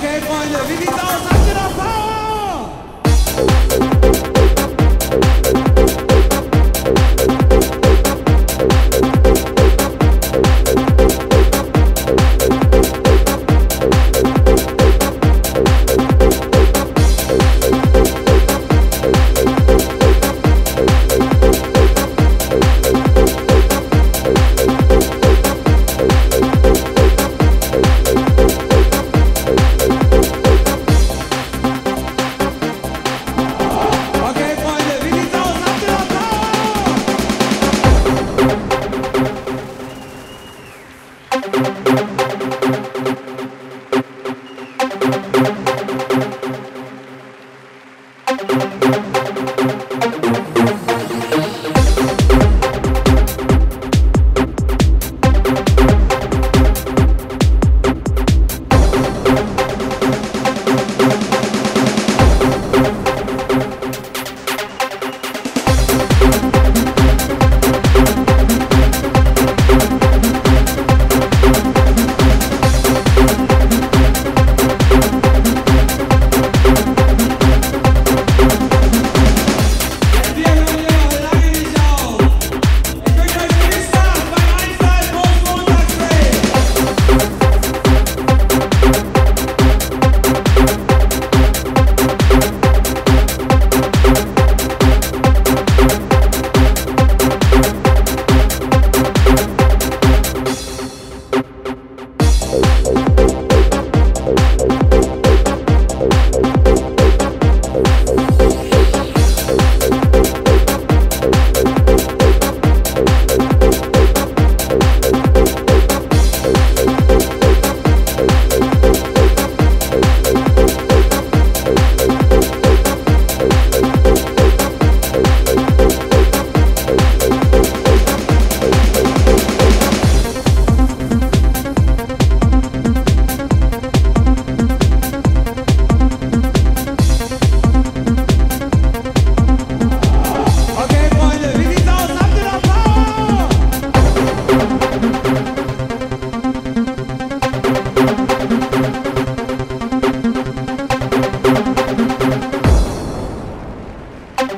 Ok, coisa, vive dá um na.